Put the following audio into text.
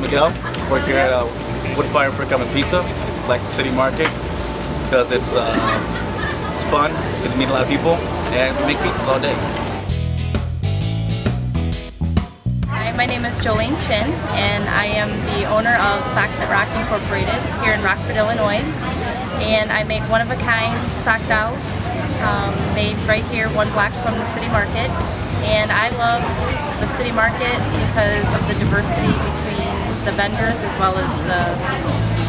Miguel. Work here at uh, Wood Fire Brick Oven Pizza, like the city market, because it's uh, it's fun. Get to meet a lot of people and make pizzas all day. Hi, my name is Jolene Chin, and I am the owner of Socks That Rock Incorporated here in Rockford, Illinois. And I make one-of-a-kind sock dolls um, made right here, one block from the city market. And I love the city market because of the diversity the vendors as well as the.